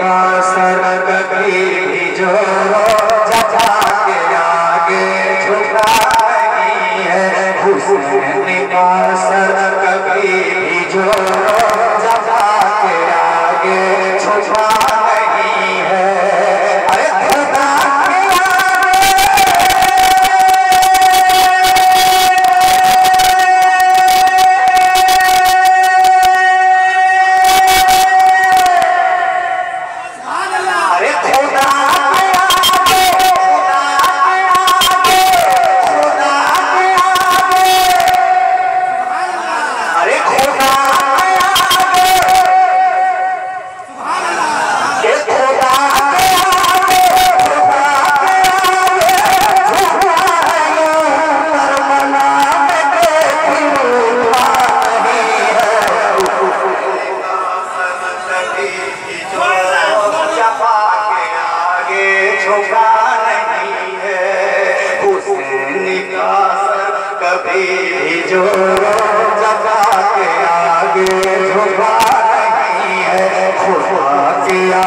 का सर कभी भी जो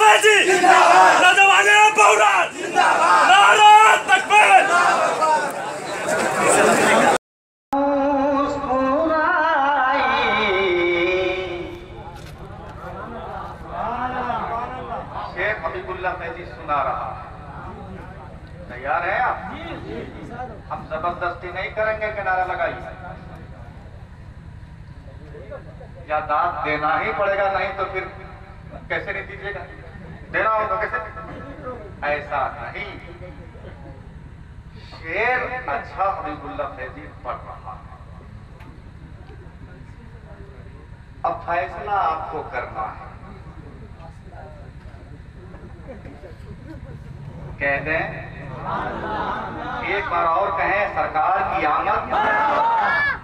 फैजी नौजवान बौरान नारे तकबीर शेख हबीबुल्लाह फैजी सुना रहा तैयार है आप? हम ज़बरदस्ती नहीं करेंगे किनारा लगाइए। या दांत देना ही पड़ेगा नहीं तो फिर कैसे नहीं दीजिएगा? देना हो तो कैसे? ऐसा नहीं। शेर अच्छा हबीबुल्लाह फैजी पढ़ रहा है। अब फैसला आपको करना है। कह दें, एक बार और कहें, सरकार की आमद,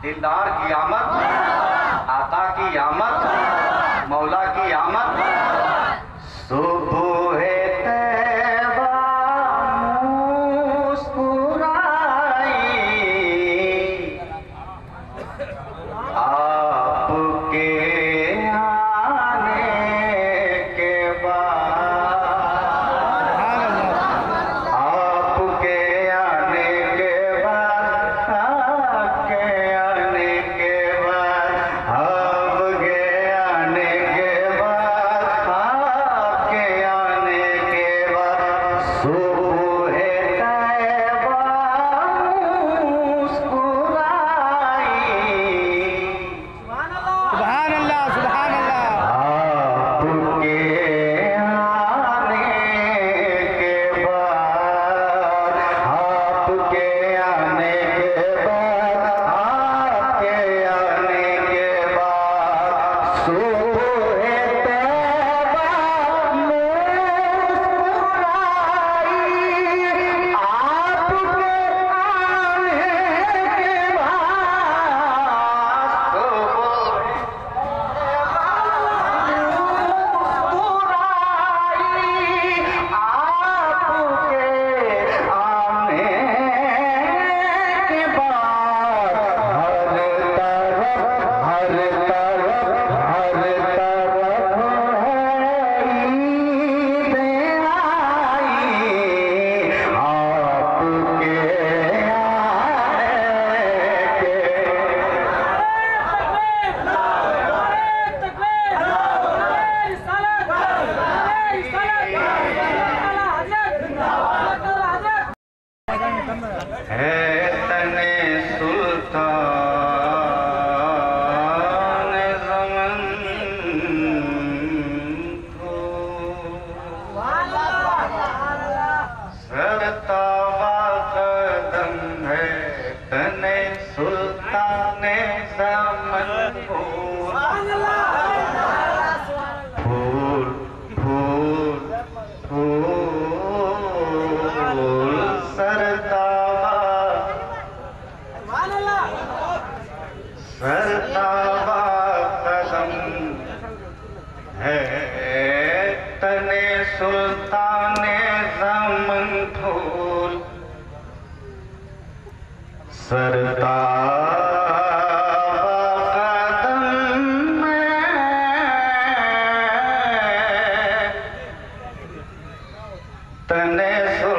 दिलदार की आमद आता की आमद तने सुल्तान जमन कदम है तने सुल्तान जमन तने सुल्तान जमन फूल। सरदार तने सो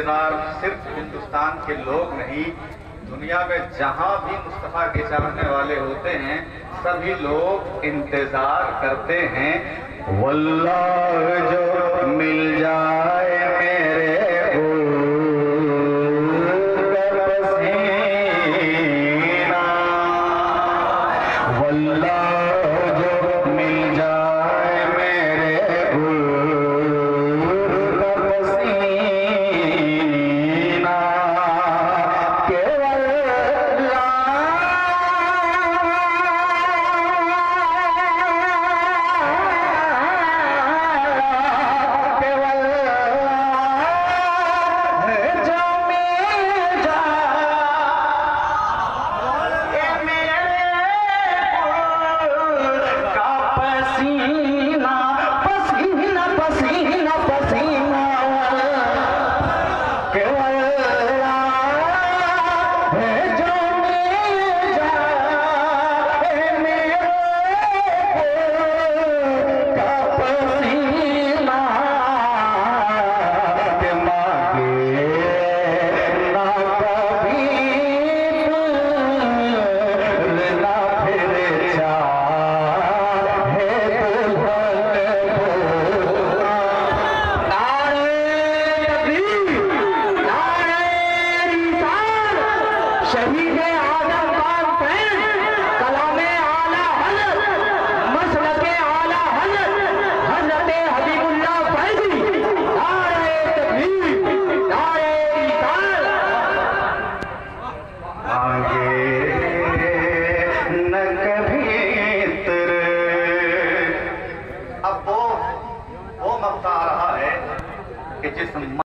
रिश्तेदार सिर्फ़ हिंदुस्तान के लोग नहीं, दुनिया में जहाँ भी मुस्तफ़ा के चाहने वाले होते हैं, सभी लोग इंतज़ार करते हैं। वल्लाह जो मिल जाए É. é, é.